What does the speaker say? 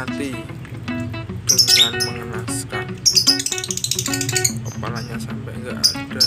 mati dengan mengenaskan. Kepalanya sampai enggak ada.